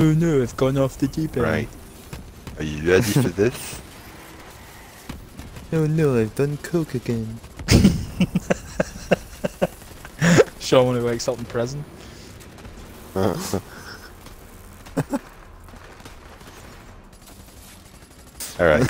Oh no, I've gone off the deep end. Right. Are you ready for this? Oh no, I've done coke again. Sean when he wakes up in prison. Alright.